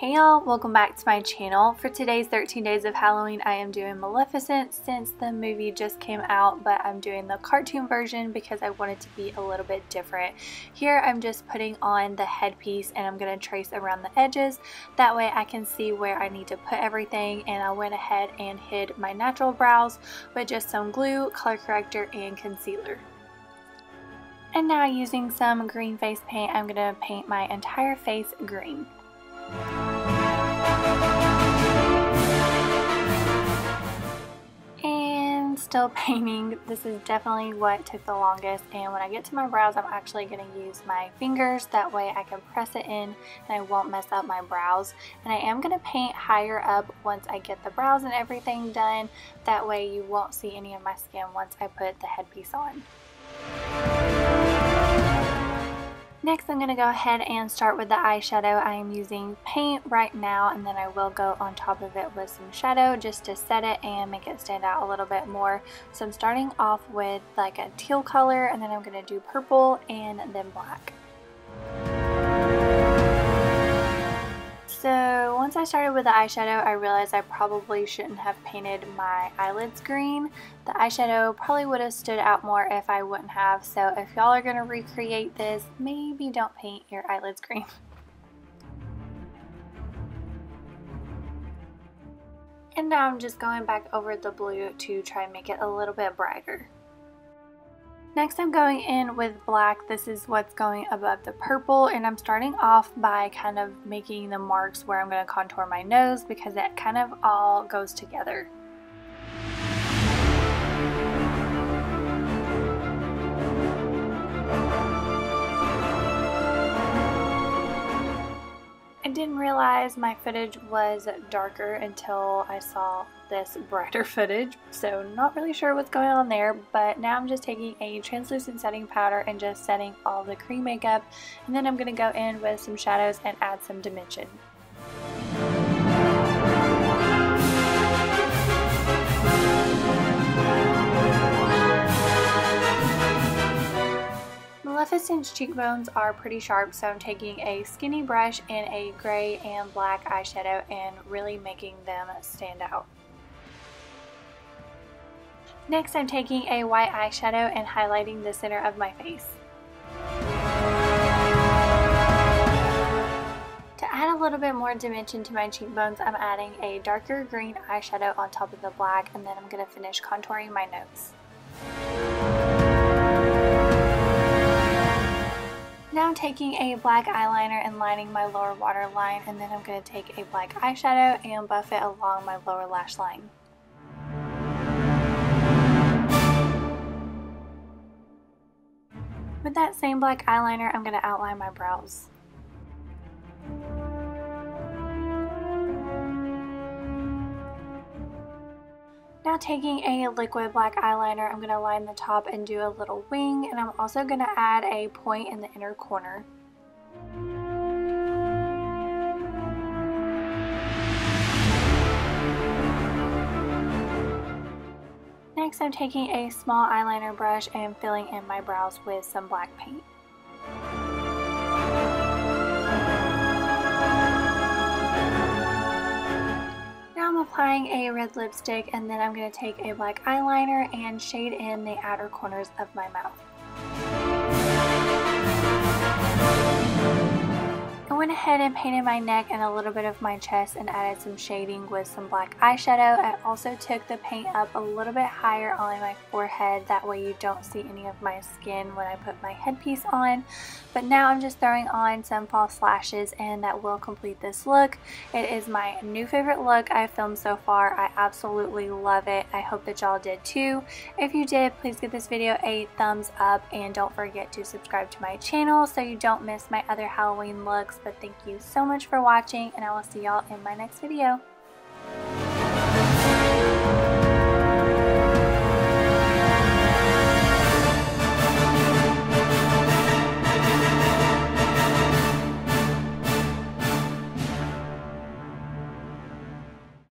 Hey y'all, welcome back to my channel. For today's 13 Days of Halloween, I am doing Maleficent since the movie just came out, but I'm doing the cartoon version because I wanted to be a little bit different. Here I'm just putting on the headpiece and I'm going to trace around the edges. That way I can see where I need to put everything and I went ahead and hid my natural brows with just some glue, color corrector, and concealer. And now using some green face paint, I'm going to paint my entire face green. And still painting. This is definitely what took the longest and when I get to my brows I'm actually going to use my fingers that way I can press it in and I won't mess up my brows. And I am going to paint higher up once I get the brows and everything done. That way you won't see any of my skin once I put the headpiece on. Next I'm going to go ahead and start with the eyeshadow. I am using paint right now and then I will go on top of it with some shadow just to set it and make it stand out a little bit more. So I'm starting off with like a teal color and then I'm going to do purple and then black. Once I started with the eyeshadow, I realized I probably shouldn't have painted my eyelids green. The eyeshadow probably would have stood out more if I wouldn't have. So if y'all are going to recreate this, maybe don't paint your eyelids green. And now I'm just going back over the blue to try and make it a little bit brighter. Next I'm going in with black. This is what's going above the purple and I'm starting off by kind of making the marks where I'm going to contour my nose because it kind of all goes together. Didn't realize my footage was darker until I saw this brighter footage, so not really sure what's going on there, but now I'm just taking a translucent setting powder and just setting all the cream makeup, and then I'm going to go in with some shadows and add some dimension. Maleficent's cheekbones are pretty sharp, so I'm taking a skinny brush and a gray and black eyeshadow and really making them stand out. Next I'm taking a white eyeshadow and highlighting the center of my face. To add a little bit more dimension to my cheekbones, I'm adding a darker green eyeshadow on top of the black and then I'm going to finish contouring my nose. Now I'm taking a black eyeliner and lining my lower waterline and then I'm going to take a black eyeshadow and buff it along my lower lash line. With that same black eyeliner, I'm going to outline my brows. Taking a liquid black eyeliner, I'm going to line the top and do a little wing, and I'm also going to add a point in the inner corner. Next I'm taking a small eyeliner brush and filling in my brows with some black paint. Applying a red lipstick and then I'm going to take a black eyeliner and shade in the outer corners of my mouth. Went ahead and painted my neck and a little bit of my chest and added some shading with some black eyeshadow. I also took the paint up a little bit higher on my forehead. That way you don't see any of my skin when I put my headpiece on. But now I'm just throwing on some false lashes and that will complete this look. It is my new favorite look I've filmed so far. I absolutely love it. I hope that y'all did too. If you did, please give this video a thumbs up and don't forget to subscribe to my channel so you don't miss my other Halloween looks. But thank you so much for watching and I will see y'all in my next video.